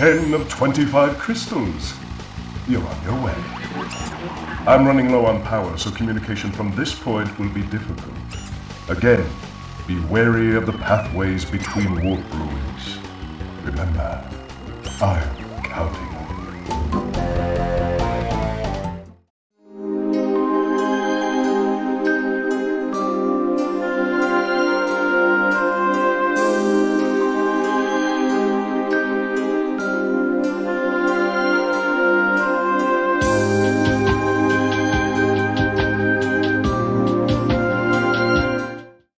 10 of 25 crystals. You're on your way. I'm running low on power, so communication from this point will be difficult. Again, be wary of the pathways between warp rooms. Remember, I'm counting